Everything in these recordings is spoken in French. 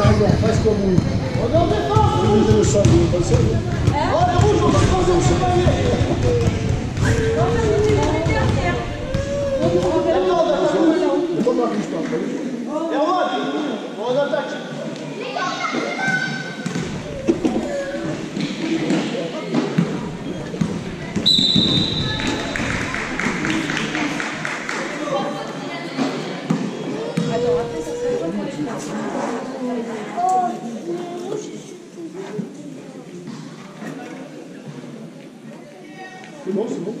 Regarde, faz como um. Ele não sabe, pode ser? Olha, o João, você vai ver. Vamos lá, Cristóvão. É onde? Vamos dar aqui. C'est bon,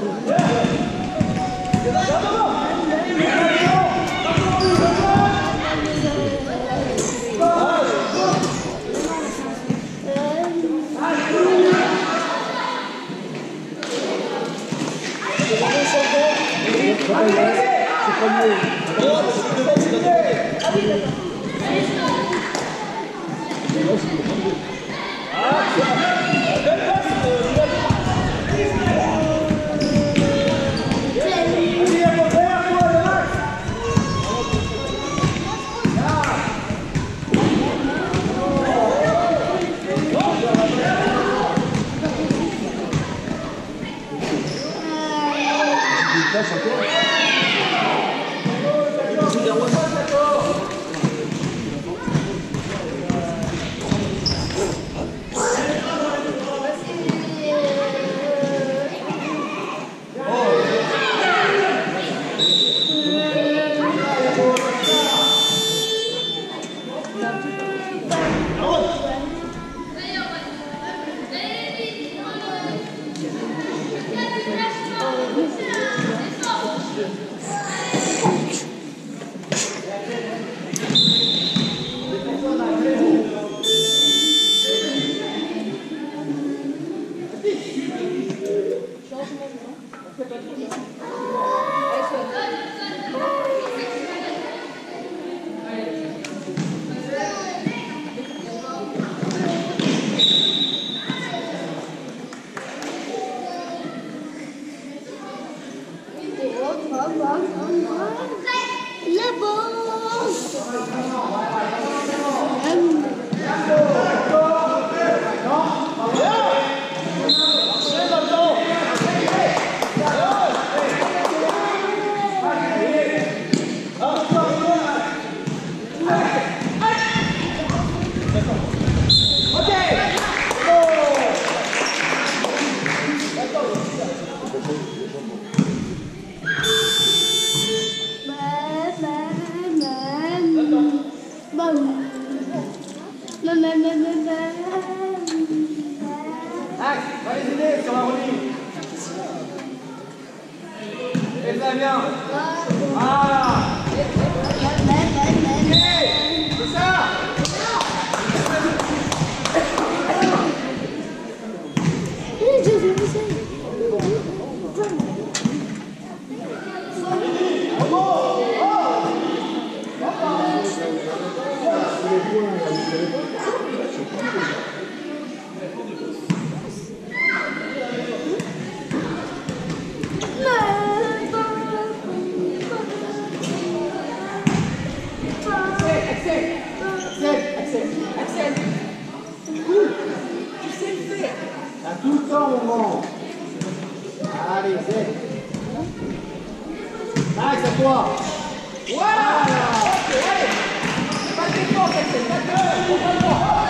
Max, Max, à toi. Voilà. voilà. Okay, allez. Pas de défense, Axel. Pas de défense.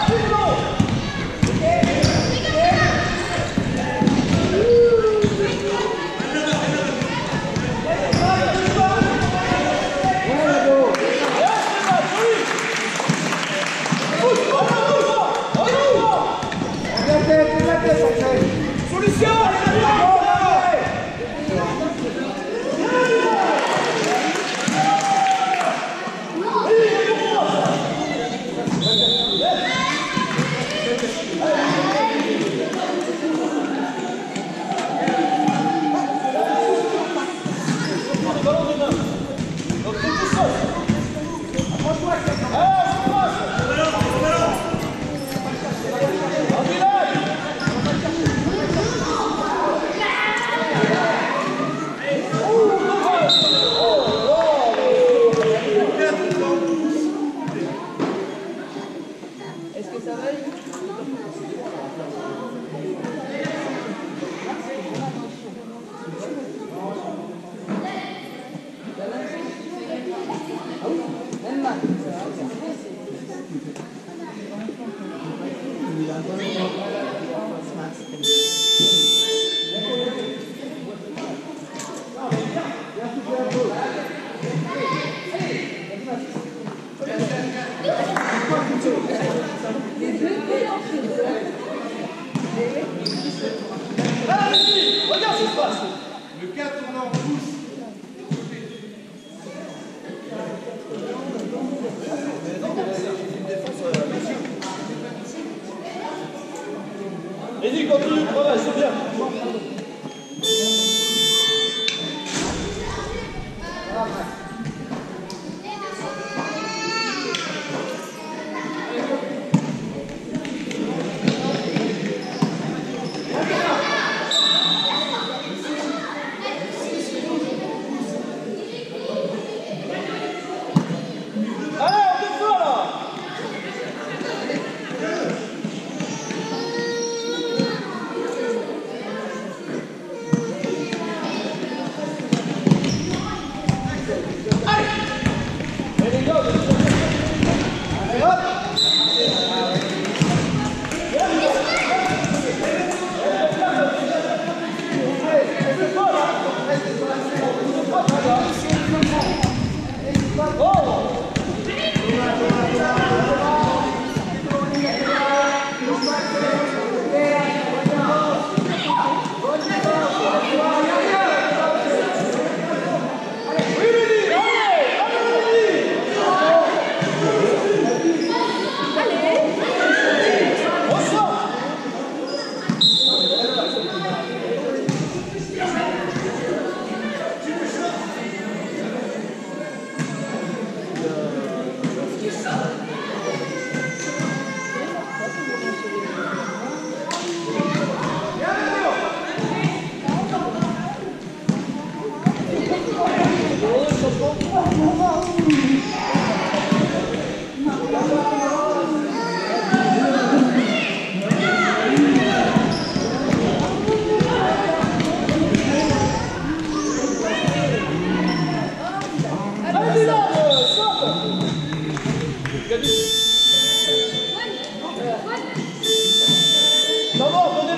quer. Não. Tá bom,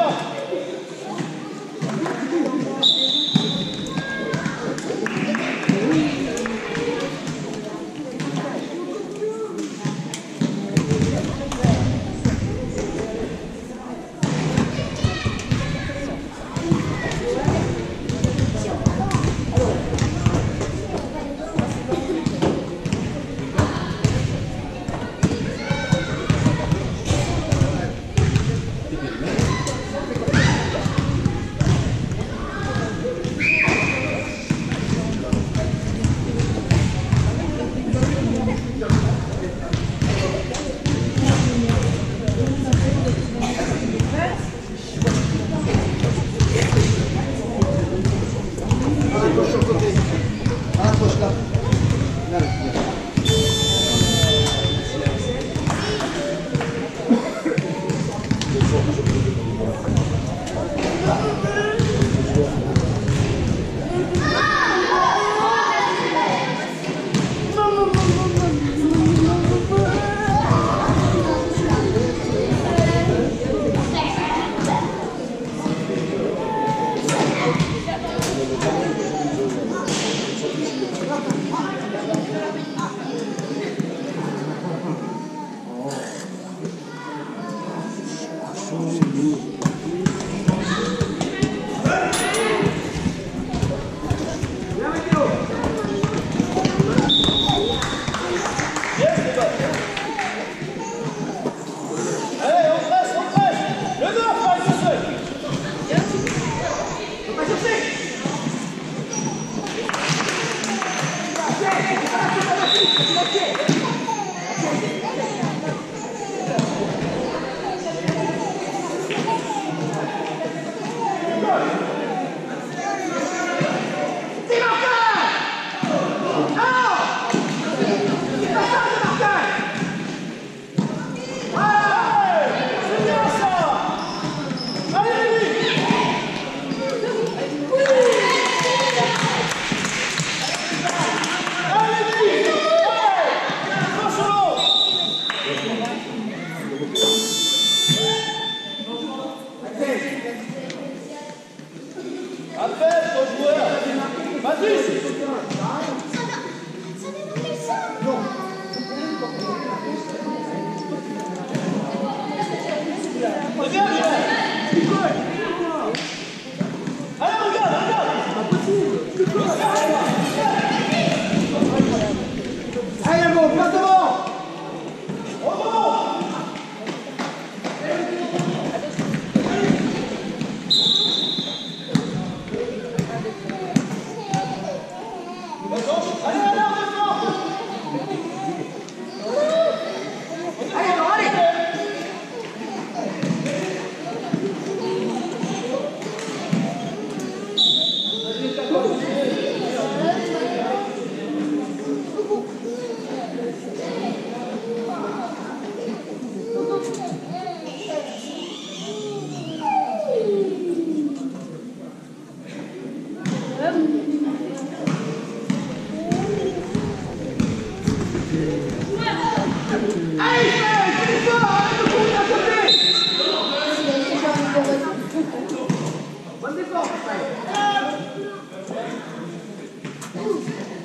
good.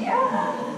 Yeah.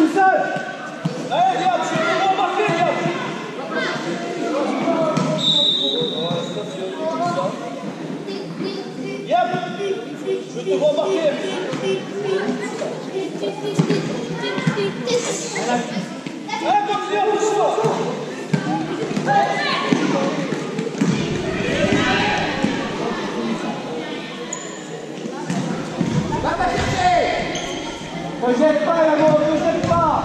Je te ne jette pas la ne jette pas.